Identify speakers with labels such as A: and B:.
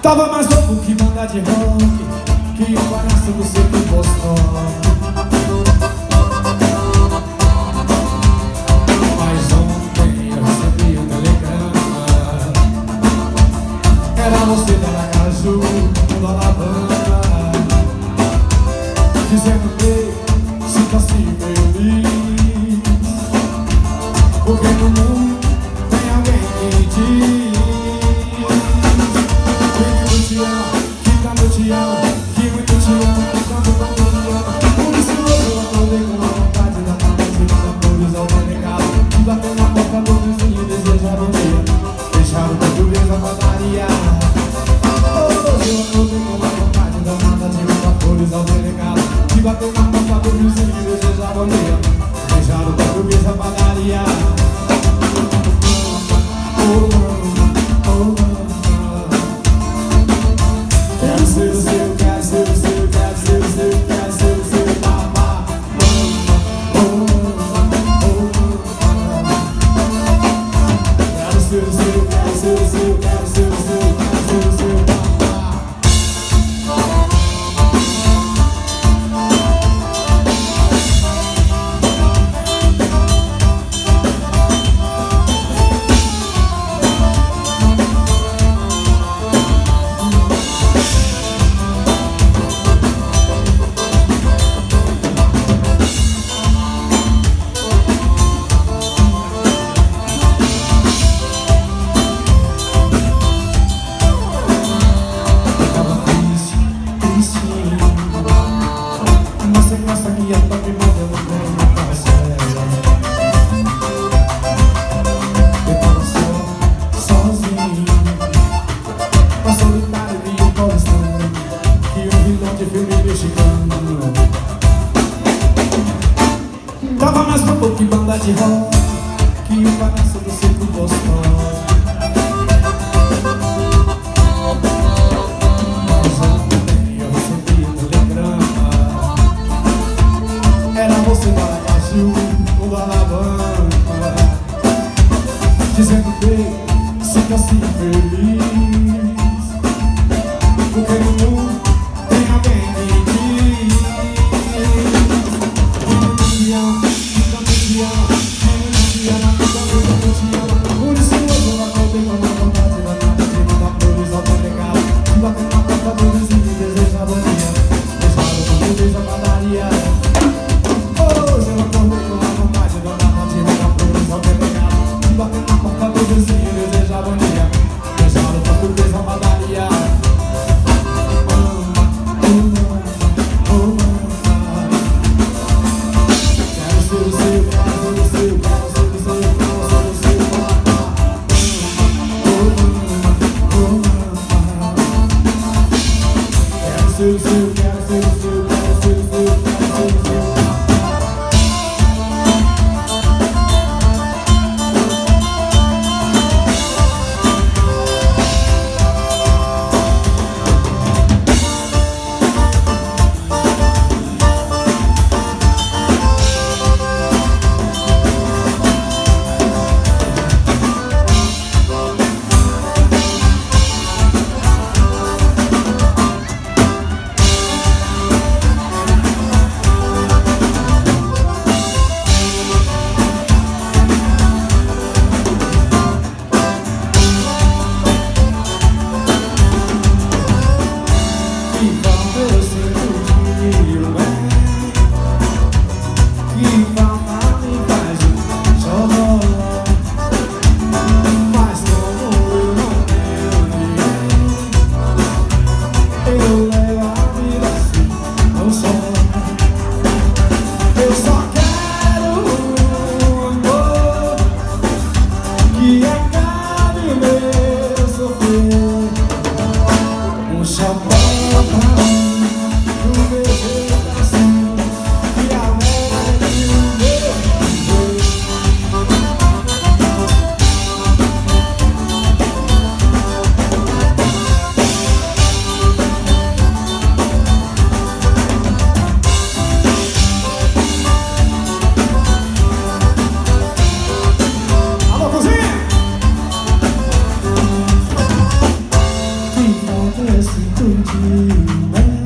A: Tava mais louco que banda de rock Que o palhaço do circo postou. Mas ontem eu recebi um telegrama. Era você da Aracaju, do Alabama Dizendo que 私を消えます you. Yes, you could